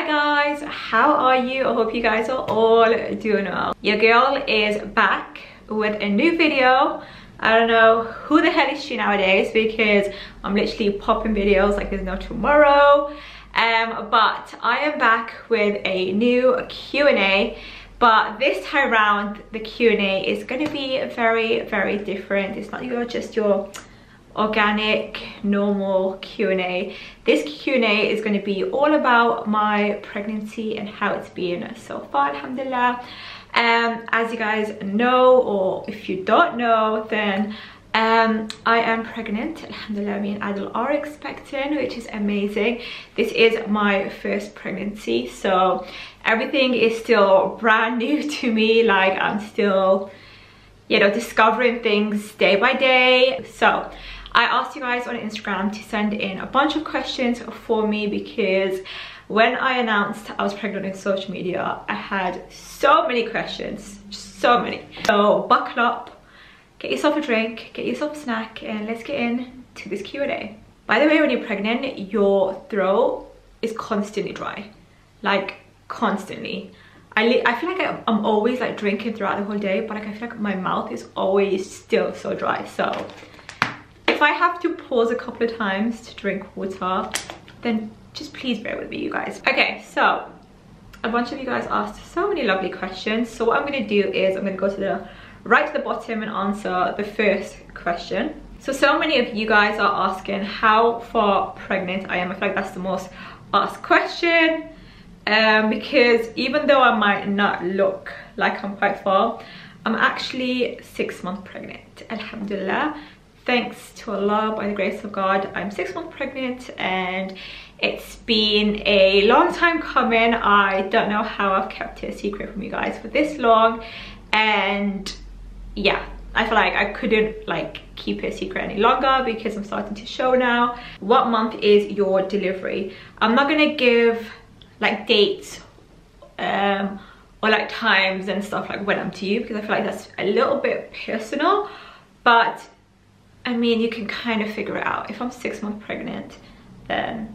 Hi guys, how are you? I hope you guys are all doing well. Your girl is back with a new video. I don't know who the hell is she nowadays because I'm literally popping videos like there's no tomorrow. Um, but I am back with a new Q&A but this time around the Q&A is going to be very very different. It's not your just your organic normal q&a this q&a is going to be all about my pregnancy and how it's been so far alhamdulillah. Um as you guys know or if you don't know then um i am pregnant alhamdulillah me and adil are expecting which is amazing. This is my first pregnancy so everything is still brand new to me like i'm still you know discovering things day by day. So I asked you guys on Instagram to send in a bunch of questions for me because when I announced I was pregnant in social media, I had so many questions, so many. So buckle up, get yourself a drink, get yourself a snack, and let's get in to this Q&A. By the way, when you're pregnant, your throat is constantly dry, like constantly. I, I feel like I'm always like drinking throughout the whole day, but like I feel like my mouth is always still so dry. So if I have to pause a couple of times to drink water, then just please bear with me, you guys. Okay, so a bunch of you guys asked so many lovely questions. So what I'm gonna do is I'm gonna go to the right to the bottom and answer the first question. So, so many of you guys are asking how far pregnant I am. I feel like that's the most asked question. Um, because even though I might not look like I'm quite far, I'm actually six months pregnant, alhamdulillah thanks to Allah, by the grace of God, I'm six months pregnant and it's been a long time coming. I don't know how I've kept it a secret from you guys for this long. And yeah, I feel like I couldn't like keep it a secret any longer because I'm starting to show now. What month is your delivery? I'm not gonna give like dates um, or like times and stuff like when I'm due because I feel like that's a little bit personal. But I mean, you can kind of figure it out. If I'm six months pregnant, then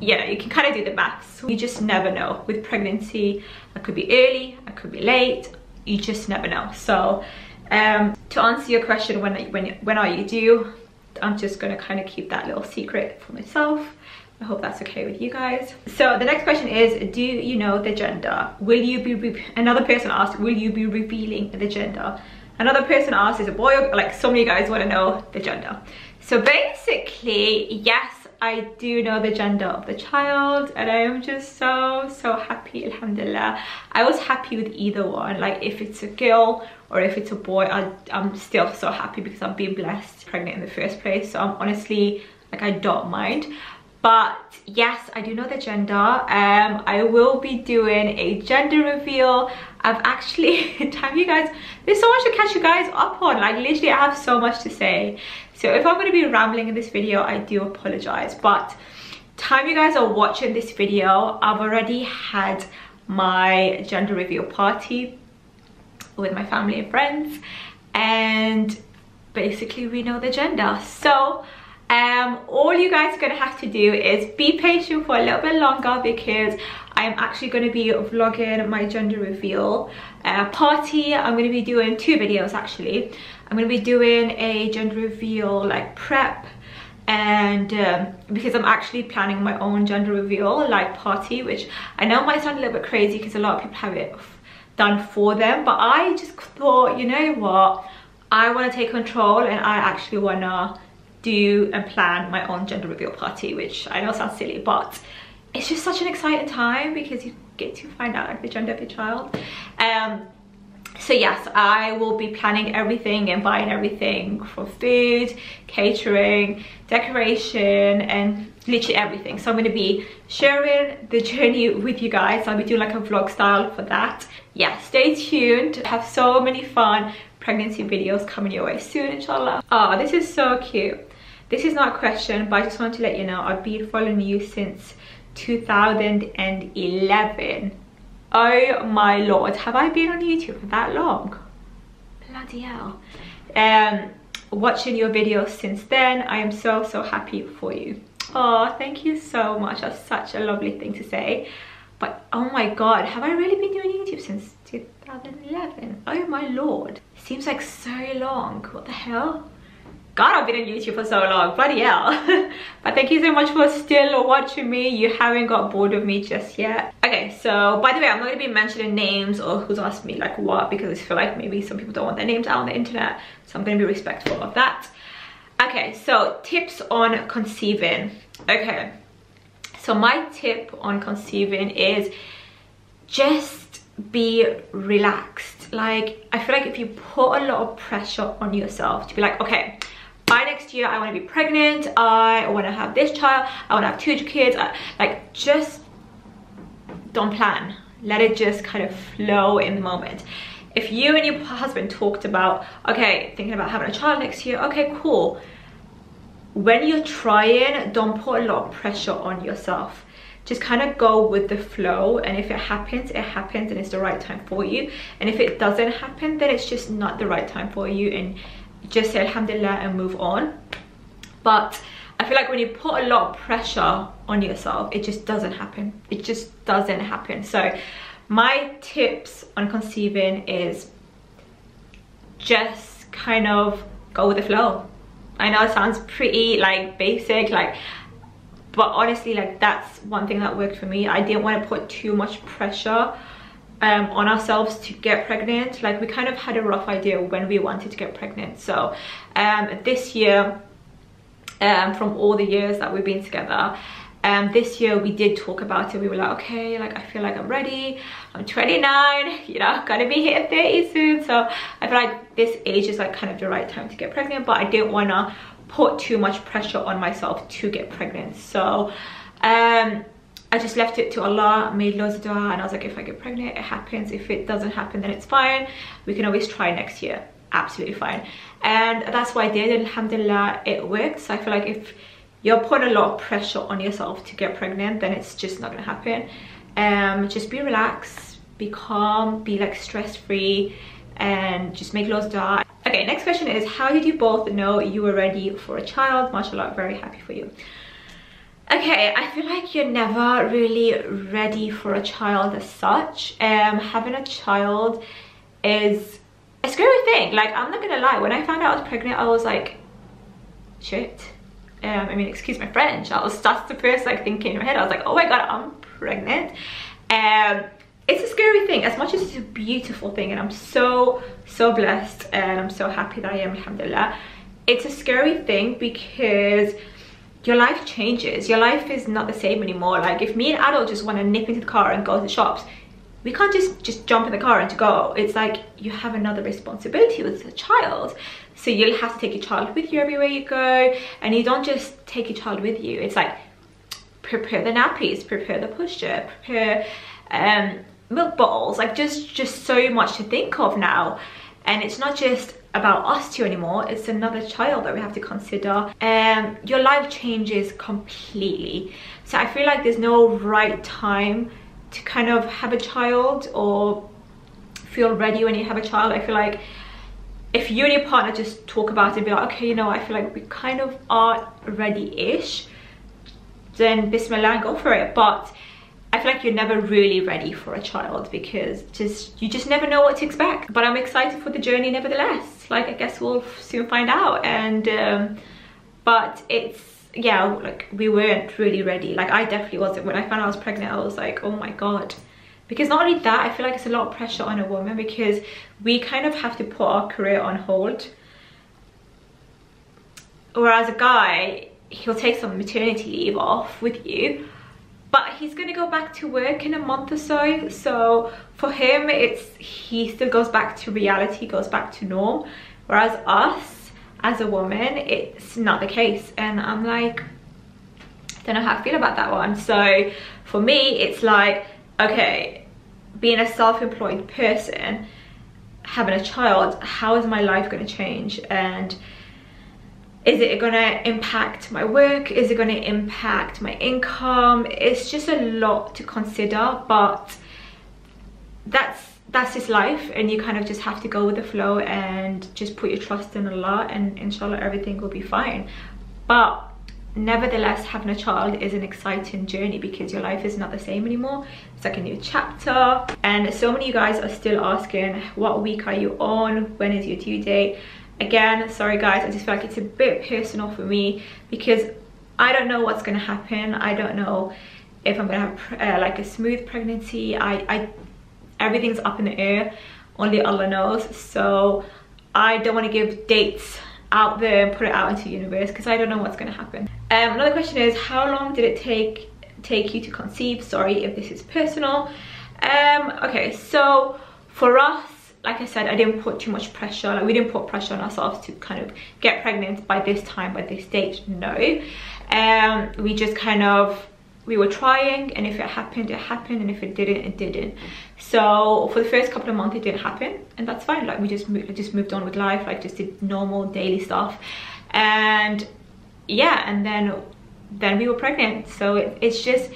yeah, you can kind of do the maths. You just never know. With pregnancy, I could be early, I could be late. You just never know. So um, to answer your question, when, when, when are you due? I'm just gonna kind of keep that little secret for myself. I hope that's okay with you guys. So the next question is, do you know the gender? Will you be, another person asked, will you be revealing the gender? Another person asked, is a boy or like so many guys want to know the gender. So basically, yes, I do know the gender of the child and I am just so, so happy, alhamdulillah. I was happy with either one. Like if it's a girl or if it's a boy, I, I'm still so happy because I'm being blessed pregnant in the first place. So I'm honestly, like I don't mind but yes i do know the gender um i will be doing a gender reveal i've actually time you guys there's so much to catch you guys up on. Like literally i have so much to say. So if i'm going to be rambling in this video i do apologize. But time you guys are watching this video i've already had my gender reveal party with my family and friends. And basically we know the gender. So um, all you guys are going to have to do is be patient for a little bit longer because I'm actually going to be vlogging my gender reveal uh, party. I'm going to be doing two videos actually. I'm going to be doing a gender reveal like prep and um, because I'm actually planning my own gender reveal like party which I know might sound a little bit crazy because a lot of people have it done for them but I just thought you know what I want to take control and I actually want to do and plan my own gender reveal party, which I know sounds silly, but it's just such an exciting time because you get to find out the gender of your child. Um, so yes, I will be planning everything and buying everything for food, catering, decoration, and literally everything. So I'm going to be sharing the journey with you guys. I'll be doing like a vlog style for that. Yeah, stay tuned. Have so many fun pregnancy videos coming your way soon, inshallah. Oh, this is so cute. This is not a question, but I just want to let you know I've been following you since 2011. Oh my lord, have I been on YouTube for that long? Bloody hell. Um, watching your videos since then. I am so, so happy for you. Oh, thank you so much. That's such a lovely thing to say. But oh my god, have I really been doing YouTube since 2011? Oh my lord. Seems like so long. What the hell? God, I've been on YouTube for so long, bloody hell. but thank you so much for still watching me. You haven't got bored of me just yet. Okay, so by the way, I'm not gonna be mentioning names or who's asked me like what because I feel like maybe some people don't want their names out on the internet. So I'm gonna be respectful of that. Okay, so tips on conceiving. Okay, so my tip on conceiving is just be relaxed. Like, I feel like if you put a lot of pressure on yourself to be like, okay, by next year I want to be pregnant. I want to have this child. I want to have two kids. I, like just don't plan. Let it just kind of flow in the moment. If you and your husband talked about okay thinking about having a child next year okay cool. When you're trying don't put a lot of pressure on yourself. Just kind of go with the flow and if it happens it happens and it's the right time for you. And if it doesn't happen then it's just not the right time for you and just say alhamdulillah and move on. But I feel like when you put a lot of pressure on yourself it just doesn't happen. It just doesn't happen. So my tips on conceiving is just kind of go with the flow. I know it sounds pretty like basic like but honestly like that's one thing that worked for me. I didn't want to put too much pressure um, on ourselves to get pregnant. Like we kind of had a rough idea when we wanted to get pregnant. So um, this year um, from all the years that we've been together um, this year we did talk about it. We were like okay like I feel like I'm ready. I'm 29 you know gonna be hitting 30 soon. So I feel like this age is like kind of the right time to get pregnant but I didn't want to put too much pressure on myself to get pregnant. So um I just left it to Allah, made loads of dua and I was like, if I get pregnant, it happens. If it doesn't happen, then it's fine. We can always try next year. Absolutely fine. And that's what I did. Alhamdulillah, it worked. So I feel like if you're putting a lot of pressure on yourself to get pregnant, then it's just not gonna happen. Um, just be relaxed, be calm, be like stress-free and just make loads of dua. Okay, next question is, how did you both know you were ready for a child? MashaAllah, very happy for you. Okay, I feel like you're never really ready for a child as such. Um, having a child is a scary thing. Like, I'm not gonna lie, when I found out I was pregnant, I was like, shit. Um, I mean, excuse my French. I was that's the first like thinking in my head. I was like, oh my god, I'm pregnant. Um, it's a scary thing as much as it's a beautiful thing and I'm so, so blessed and I'm so happy that I am, alhamdulillah. It's a scary thing because your life changes. Your life is not the same anymore. Like if me and Adil just want to nip into the car and go to the shops we can't just just jump in the car and go. It's like you have another responsibility with a child. So you'll have to take your child with you everywhere you go and you don't just take your child with you. It's like prepare the nappies prepare the pusher prepare um milk bottles like just just so much to think of now. And it's not just about us two anymore. It's another child that we have to consider. And um, your life changes completely. So i feel like there's no right time to kind of have a child or feel ready when you have a child. I feel like if you and your partner just talk about it and be like okay you know i feel like we kind of are ready-ish then bismillah go for it. But I feel like you're never really ready for a child because just you just never know what to expect. But I'm excited for the journey nevertheless. Like I guess we'll soon find out. And um, but it's yeah, like we weren't really ready. Like I definitely wasn't. When I found out I was pregnant, I was like, oh my god. Because not only that, I feel like it's a lot of pressure on a woman because we kind of have to put our career on hold. Whereas a guy, he'll take some maternity leave off with you but he's gonna go back to work in a month or so so for him it's he still goes back to reality goes back to norm. Whereas us as a woman it's not the case. And i'm like I don't know how i feel about that one. So for me it's like okay being a self-employed person having a child how is my life going to change? And is it going to impact my work? Is it going to impact my income? It's just a lot to consider but that's that's just life and you kind of just have to go with the flow and just put your trust in Allah and inshallah everything will be fine. But nevertheless having a child is an exciting journey because your life is not the same anymore. It's like a new chapter and so many of you guys are still asking what week are you on? When is your due date again sorry guys i just feel like it's a bit personal for me because i don't know what's going to happen. I don't know if i'm gonna have uh, like a smooth pregnancy. I i everything's up in the air only allah knows. So i don't want to give dates out there and put it out into the universe because i don't know what's going to happen. Um, another question is how long did it take take you to conceive? Sorry if this is personal. Um okay so for us like I said, I didn't put too much pressure. Like we didn't put pressure on ourselves to kind of get pregnant by this time, by this date. No. Um, we just kind of we were trying and if it happened it happened and if it didn't it didn't so for the first couple of months it didn't happen and that's fine like we just just moved on with life like just did normal daily stuff and yeah and then then we were pregnant so it, it's just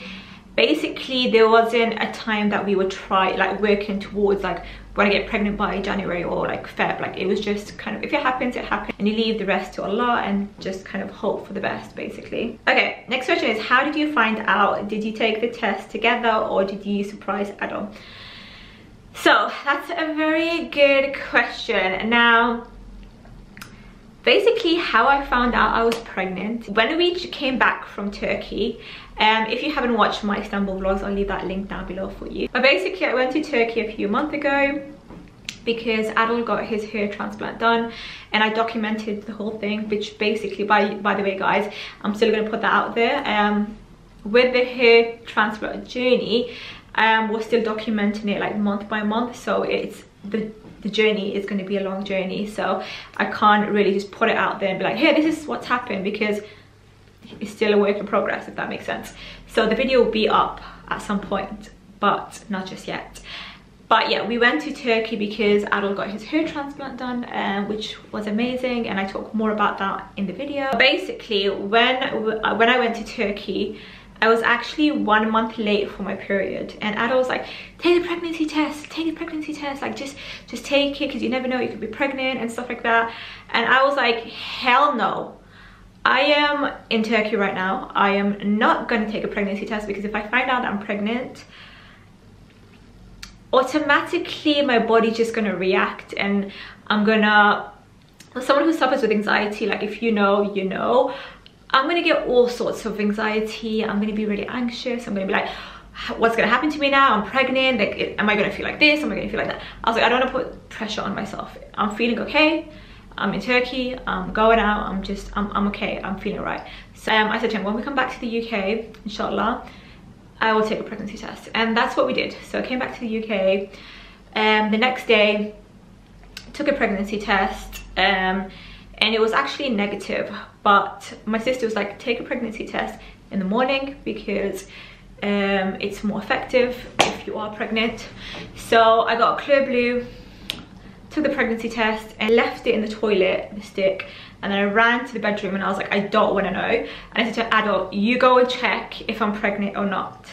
basically there wasn't a time that we would try like working towards like when I get pregnant by January or like Feb like it was just kind of if it happens it happens. And you leave the rest to Allah and just kind of hope for the best basically. Okay next question is how did you find out did you take the test together or did you surprise Adol so that's a very good question. Now basically how I found out I was pregnant when we came back from Turkey um, if you haven't watched my Istanbul vlogs I'll leave that link down below for you. But basically I went to Turkey a few months ago because Adol got his hair transplant done and I documented the whole thing which basically by by the way guys I'm still gonna put that out there um, with the hair transplant journey um, we're still documenting it like month by month so it's the the journey is going to be a long journey. So i can't really just put it out there and be like hey this is what's happened because it's still a work in progress if that makes sense. So the video will be up at some point but not just yet. But yeah we went to turkey because adol got his hair transplant done um, which was amazing and i talk more about that in the video. Basically when when i went to turkey I was actually one month late for my period and Adol was like, take the pregnancy test, take the pregnancy test, like just, just take it because you never know, you could be pregnant and stuff like that. And I was like, hell no. I am in Turkey right now. I am not gonna take a pregnancy test because if I find out I'm pregnant, automatically my body's just gonna react and I'm gonna someone who suffers with anxiety like if you know you know I'm gonna get all sorts of anxiety. I'm gonna be really anxious. I'm gonna be like, what's gonna happen to me now? I'm pregnant. Like, am I gonna feel like this? Am I gonna feel like that? I was like, I don't wanna put pressure on myself. I'm feeling okay. I'm in Turkey. I'm going out. I'm just, I'm, I'm okay. I'm feeling right. So um, I said to him, when we come back to the UK, inshallah, I will take a pregnancy test. And that's what we did. So I came back to the UK. Um, the next day, took a pregnancy test. Um, and it was actually negative but my sister was like take a pregnancy test in the morning because um, it's more effective if you are pregnant. So I got a Clearblue took the pregnancy test and left it in the toilet the stick and then I ran to the bedroom and I was like I don't want to know. And I said to Adil you go and check if I'm pregnant or not.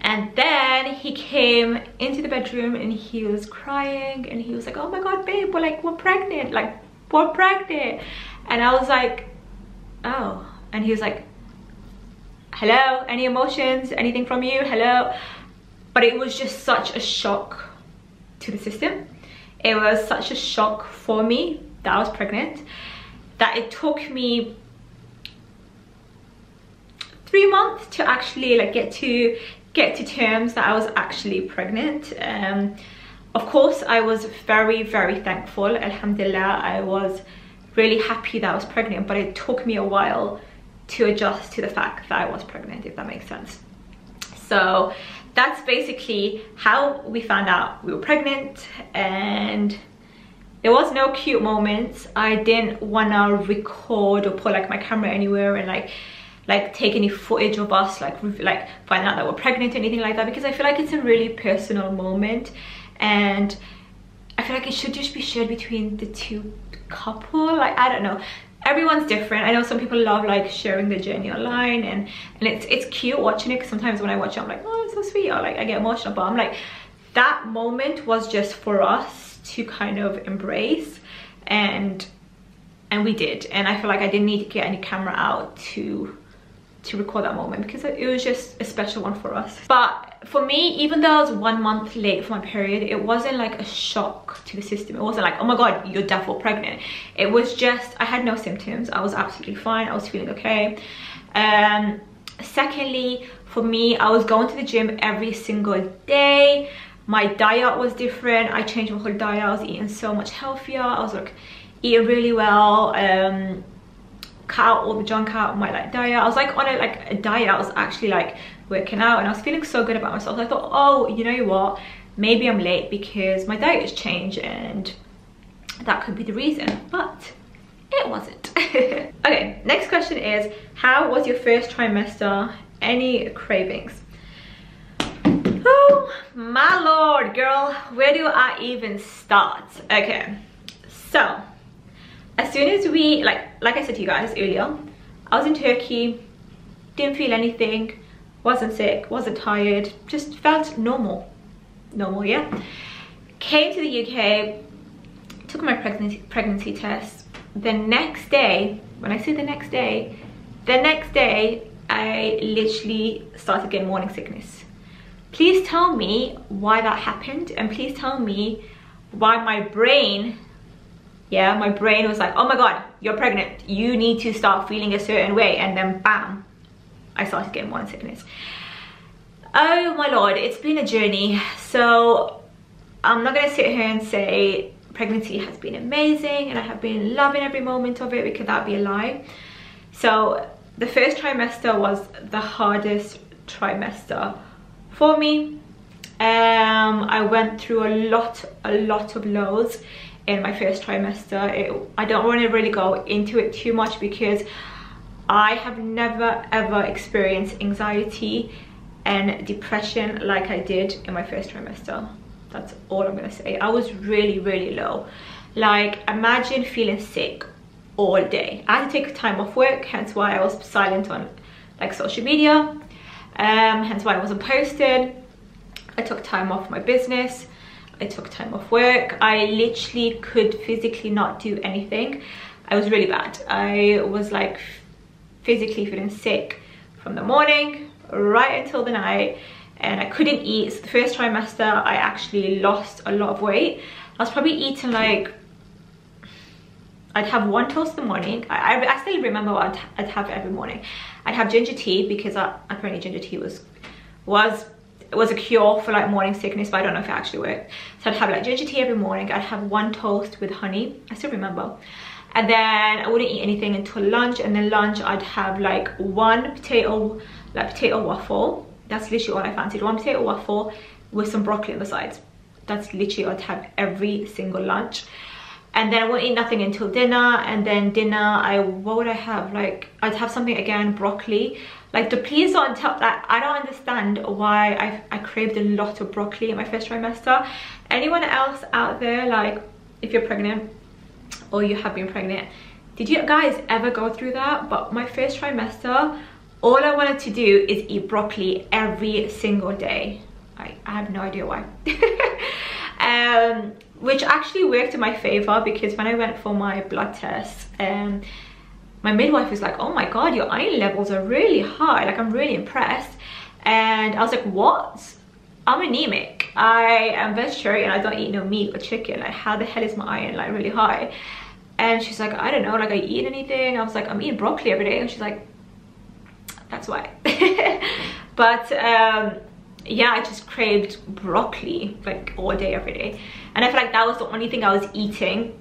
And then he came into the bedroom and he was crying and he was like oh my god babe we're like we're pregnant like we're pregnant. And i was like oh. And he was like hello? Any emotions? Anything from you? Hello? But it was just such a shock to the system. It was such a shock for me that i was pregnant that it took me three months to actually like get to get to terms that i was actually pregnant. Um of course i was very very thankful. Alhamdulillah i was really happy that i was pregnant but it took me a while to adjust to the fact that i was pregnant if that makes sense. So that's basically how we found out we were pregnant and there was no cute moments. I didn't want to record or put like my camera anywhere and like like take any footage of us like like find out that we're pregnant or anything like that because i feel like it's a really personal moment. And I feel like it should just be shared between the two couple like I don't know. Everyone's different. I know some people love like sharing their journey online and and it's it's cute watching it because sometimes when I watch it I'm like oh it's so sweet or like I get emotional but I'm like that moment was just for us to kind of embrace and and we did. And i feel like i didn't need to get any camera out to to record that moment because it was just a special one for us. But for me even though i was one month late for my period it wasn't like a shock to the system. It wasn't like oh my god you're definitely pregnant. It was just i had no symptoms. I was absolutely fine. I was feeling okay. Um secondly for me i was going to the gym every single day. My diet was different. I changed my whole diet. I was eating so much healthier. I was like eating really well. Um cut out all the junk out my like diet i was like on a like a diet i was actually like working out and i was feeling so good about myself. I thought oh you know what? Maybe i'm late because my diet has changed and that could be the reason but it wasn't. Okay next question is how was your first trimester? Any cravings? Oh my lord girl where do i even start? Okay so as soon as we like like i said to you guys earlier i was in turkey didn't feel anything wasn't sick wasn't tired just felt normal. Normal yeah? Came to the uk took my pregnancy pregnancy test. The next day when i say the next day the next day i literally started getting morning sickness. Please tell me why that happened and please tell me why my brain yeah my brain was like oh my god you're pregnant. You need to start feeling a certain way. And then bam i started getting morning sickness. Oh my lord it's been a journey. So i'm not gonna sit here and say pregnancy has been amazing and i have been loving every moment of it. Because that'd be a lie. So the first trimester was the hardest trimester for me. Um i went through a lot a lot of lows in my first trimester it, i don't want to really go into it too much because i have never ever experienced anxiety and depression like i did in my first trimester. That's all i'm gonna say. I was really really low. Like imagine feeling sick all day. I had to take time off work hence why i was silent on like social media. Um hence why i wasn't posted. i took time off my business I took time off work. I literally could physically not do anything. I was really bad. I was like physically feeling sick from the morning right until the night and I couldn't eat. So the first trimester I actually lost a lot of weight. I was probably eating like I'd have one toast in the morning. I, I, I still remember what I'd, I'd, have every morning. I'd have ginger tea because I, apparently ginger tea was was it was a cure for like morning sickness but I don't know if it actually worked. So I'd have like ginger tea every morning. I'd have one toast with honey. I still remember. And then I wouldn't eat anything until lunch and then lunch I'd have like one potato like potato waffle. That's literally all I fancied. One potato waffle with some broccoli on the sides. That's literally what I'd have every single lunch. And then I won't eat nothing until dinner and then dinner I what would I have? Like I'd have something again broccoli like the please don't tell that I don't understand why I, I craved a lot of broccoli in my first trimester. Anyone else out there like if you're pregnant or you have been pregnant did you guys ever go through that? But my first trimester all I wanted to do is eat broccoli every single day. I, I have no idea why. Um, which actually worked in my favor because when I went for my blood test um, my midwife was like, oh my God, your iron levels are really high. Like, I'm really impressed. And I was like, what? I'm anemic. I am vegetarian. I don't eat no meat or chicken. Like, how the hell is my iron like really high? And she's like, I don't know. Like, I eat anything? I was like, I'm eating broccoli every day. And she's like, that's why. but um, yeah, I just craved broccoli like all day, every day. And I feel like that was the only thing I was eating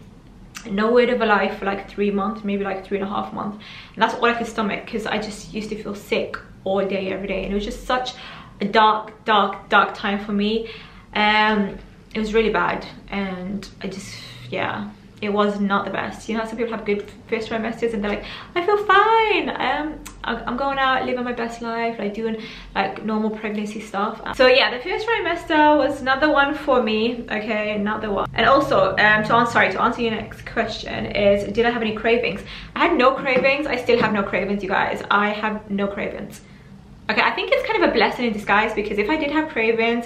no word of a lie for like three months maybe like three and a half months. And that's all i could stomach because i just used to feel sick all day every day. And it was just such a dark dark dark time for me. Um it was really bad. And i just yeah it was not the best. You know some people have good first trimesters and they're like i feel fine. Um i'm going out living my best life like doing like normal pregnancy stuff. So yeah the first trimester was another one for me okay another one. And also um to answer sorry to answer your next question is did i have any cravings? I had no cravings. I still have no cravings you guys. I have no cravings. Okay i think it's kind of a blessing in disguise because if i did have cravings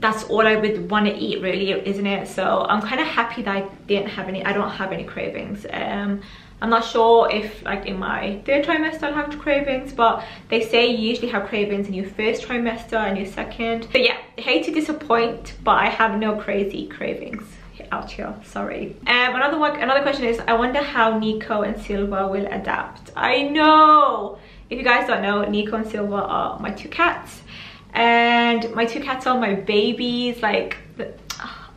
that's all I would want to eat really isn't it? So I'm kind of happy that I didn't have any I don't have any cravings. Um I'm not sure if like in my third trimester I'll have cravings but they say you usually have cravings in your first trimester and your second. But yeah hate to disappoint but I have no crazy cravings. Out here sorry. Um another one another question is I wonder how Nico and Silva will adapt. I know! If you guys don't know Nico and Silva are my two cats. And my two cats are my babies like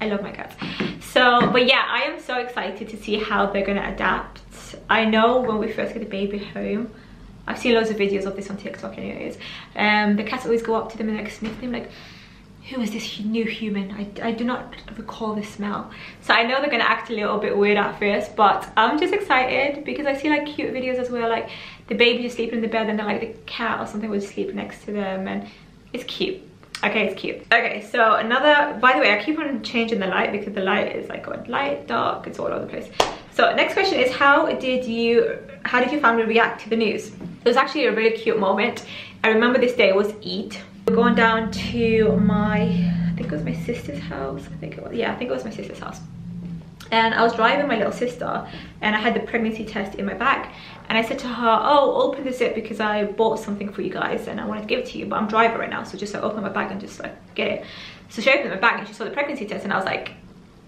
I love my cats. So but yeah I am so excited to see how they're gonna adapt I know when we first get the baby home, I've seen loads of videos of this on TikTok anyways, um, the cats always go up to them and like sniff them like, who is this new human? I, I do not recall this smell. So I know they're gonna act a little bit weird at first, but I'm just excited because I see like cute videos as well, like the baby just sleeping in the bed and then like the cat or something would sleep next to them and it's cute okay it's cute okay so another by the way i keep on changing the light because the light is like going light dark it's all over the place so next question is how did you how did your family react to the news? It was actually a really cute moment. I remember this day was eid. We're going down to my i think it was my sister's house. I think it was yeah i think it was my sister's house. And I was driving my little sister and I had the pregnancy test in my bag. And I said to her oh open this up because I bought something for you guys and I wanted to give it to you but I'm driving right now so just like open my bag and just like get it. So she opened my bag and she saw the pregnancy test and I was like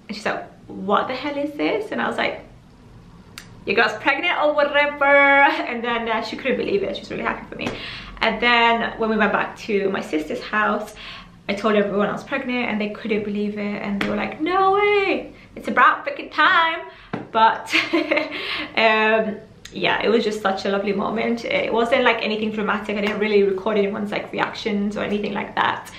and she said what the hell is this? And I was like your girl's pregnant or whatever and then uh, she couldn't believe it. She was really happy for me. And then when we went back to my sister's house I told everyone I was pregnant and they couldn't believe it and they were like no way. It's about freaking time. But um yeah it was just such a lovely moment. It wasn't like anything dramatic. I didn't really record anyone's like reactions or anything like that.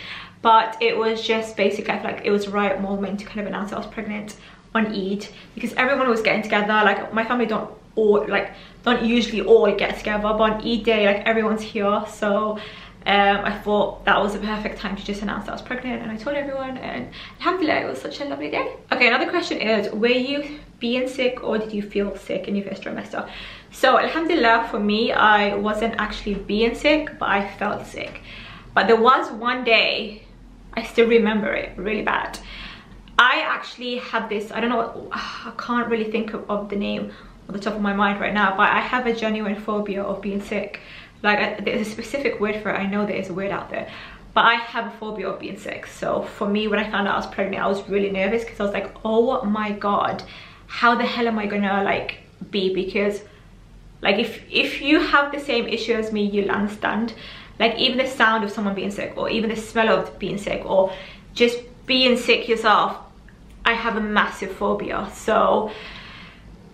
But it was just basically i feel like it was the right moment to kind of announce i was pregnant on eid because everyone was getting together like my family don't all like don't usually all get together but on eid day like everyone's here so um, I thought that was the perfect time to just announce that I was pregnant and I told everyone and alhamdulillah it was such a lovely day. Okay, another question is, were you being sick or did you feel sick in your first trimester? So alhamdulillah for me, I wasn't actually being sick, but I felt sick. But there was one day, I still remember it really bad. I actually had this, I don't know, I can't really think of, of the name on the top of my mind right now, but I have a genuine phobia of being sick. Like I, there's a specific word for it i know there is a word out there but i have a phobia of being sick. So for me when i found out i was pregnant i was really nervous because i was like oh my god how the hell am i gonna like be? Because like if if you have the same issue as me you'll understand. Like even the sound of someone being sick or even the smell of being sick or just being sick yourself i have a massive phobia. So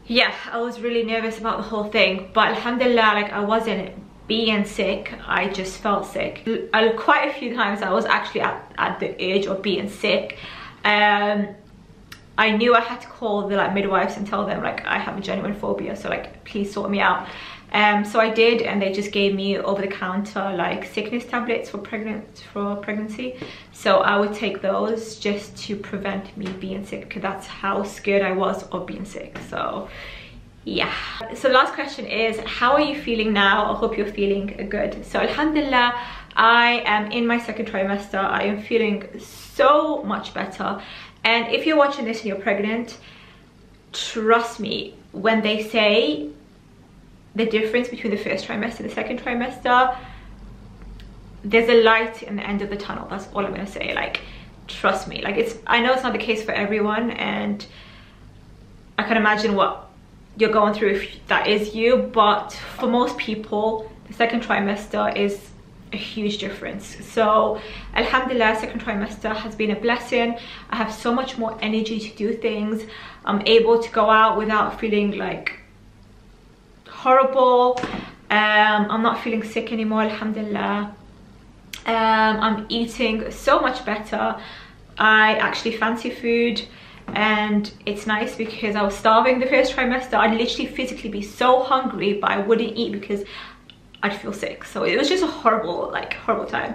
yeah i was really nervous about the whole thing but alhamdulillah like i wasn't being sick i just felt sick. Uh, quite a few times i was actually at, at the edge of being sick. Um i knew i had to call the like midwives and tell them like i have a genuine phobia so like please sort me out um so i did and they just gave me over the counter like sickness tablets for pregnant for pregnancy. So i would take those just to prevent me being sick because that's how scared i was of being sick. So yeah. So last question is how are you feeling now? I hope you're feeling good. So alhamdulillah i am in my second trimester. I am feeling so much better. And if you're watching this and you're pregnant trust me when they say the difference between the first trimester and the second trimester there's a light in the end of the tunnel that's all i'm gonna say like trust me. Like it's i know it's not the case for everyone and i can imagine what you're going through if that is you but for most people the second trimester is a huge difference. So alhamdulillah second trimester has been a blessing. I have so much more energy to do things. I'm able to go out without feeling like horrible. Um, i'm not feeling sick anymore alhamdulillah. Um, i'm eating so much better. I actually fancy food and it's nice because I was starving the first trimester. I'd literally physically be so hungry but I wouldn't eat because I'd feel sick. So it was just a horrible like horrible time.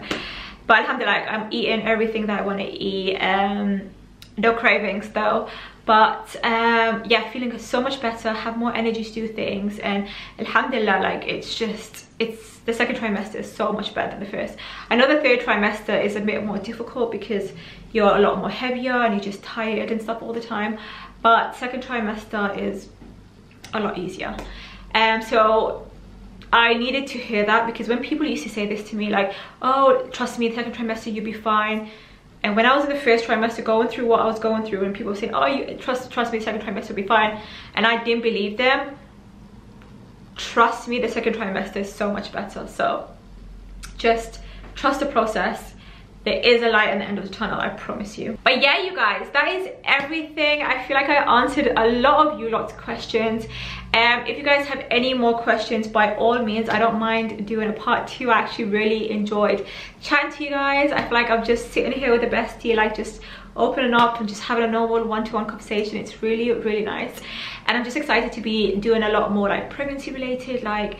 But alhamdulillah I'm eating everything that I want to eat. Um no cravings though but um yeah feeling so much better have more energy to do things and alhamdulillah like it's just it's the second trimester is so much better than the first i know the third trimester is a bit more difficult because you're a lot more heavier and you're just tired and stuff all the time but second trimester is a lot easier um so I needed to hear that because when people used to say this to me like, oh, trust me, the second trimester, you'll be fine. And when I was in the first trimester going through what I was going through and people saying, oh, you trust, trust me, the second trimester will be fine. And I didn't believe them. Trust me, the second trimester is so much better. So just trust the process there is a light at the end of the tunnel i promise you but yeah you guys that is everything i feel like i answered a lot of you lots questions um if you guys have any more questions by all means i don't mind doing a part two. I actually really enjoyed chatting to you guys. I feel like i'm just sitting here with the bestie like just opening up and just having a normal one-to-one -one conversation. It's really really nice. And i'm just excited to be doing a lot more like pregnancy related like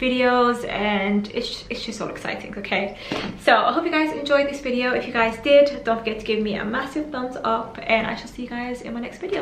videos and it's, it's just all exciting okay? So i hope you guys enjoyed this video. If you guys did don't forget to give me a massive thumbs up and i shall see you guys in my next video